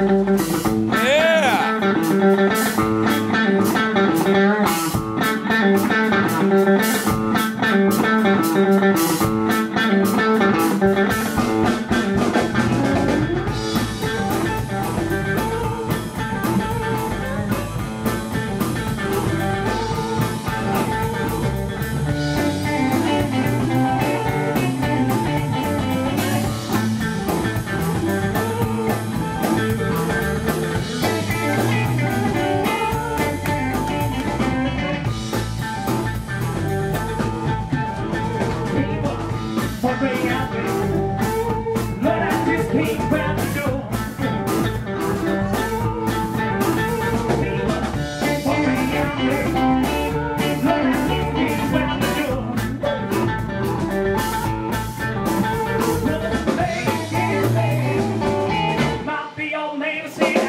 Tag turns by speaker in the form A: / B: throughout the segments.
A: Mm-hmm. Myself.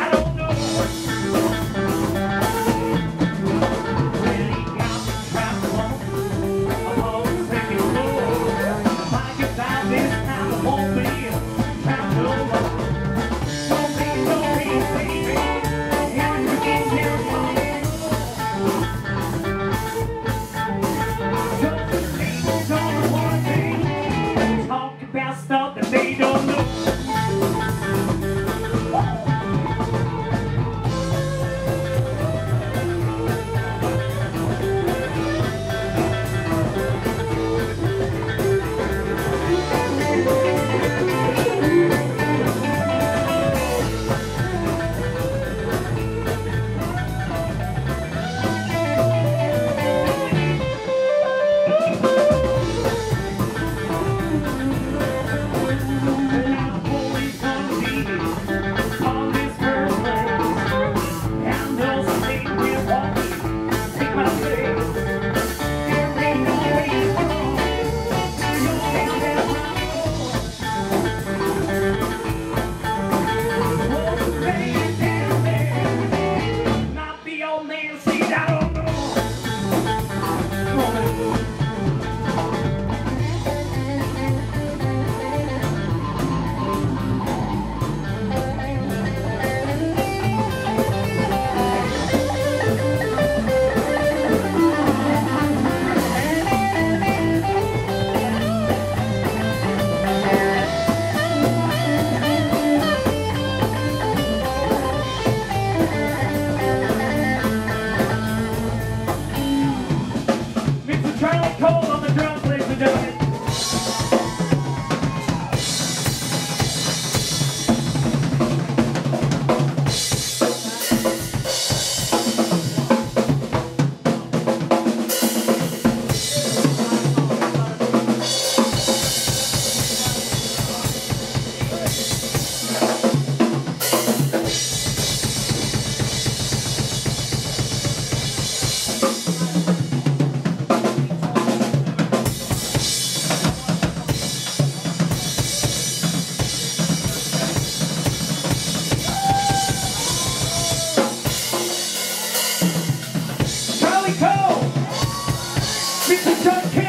A: I'm just happy to be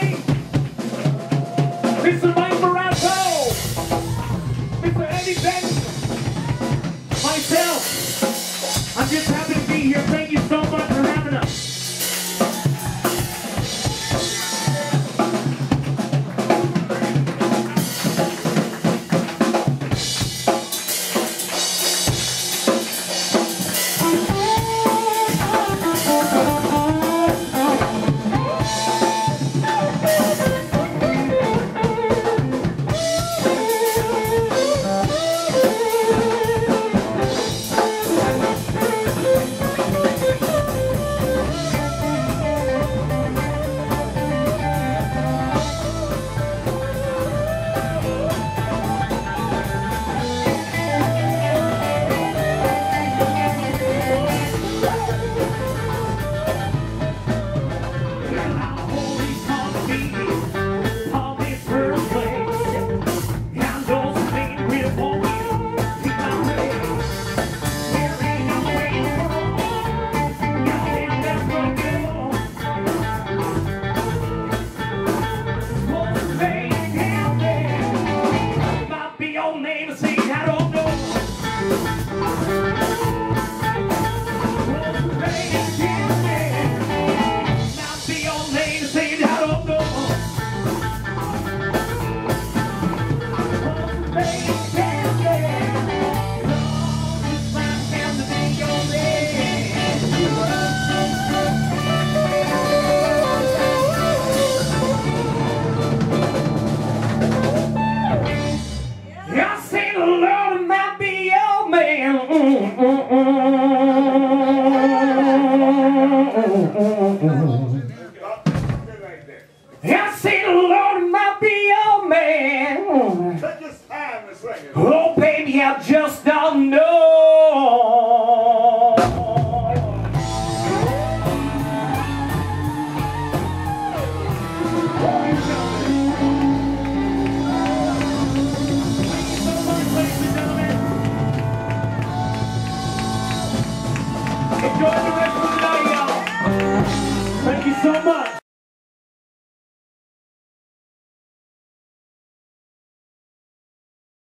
A: Lord might be your man.
B: Take your time to sing it.
A: Oh, baby, I just don't know. Enjoy the rest